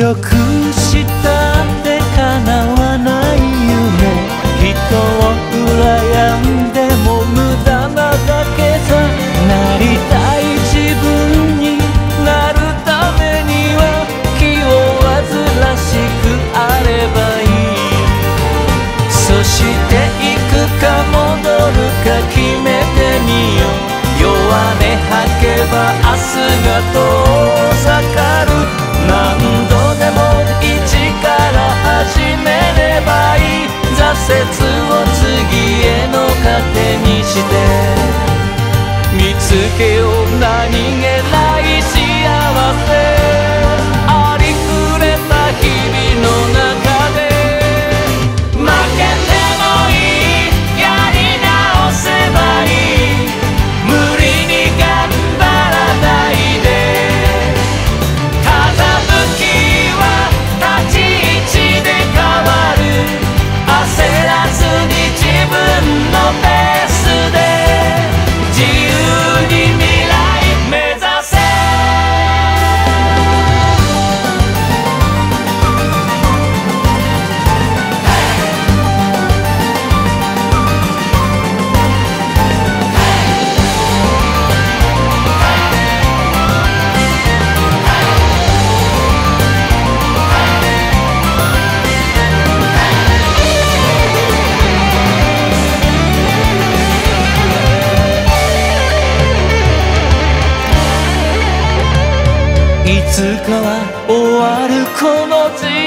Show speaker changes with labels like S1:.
S1: 力したって叶わない夢人を羨んでも無駄なだけさ。なりたい自分になるためには気負わずらしくあればいい。そして行くか戻るか決めてみよう。弱音吐けば明日が遠い何いつかは終わるこの人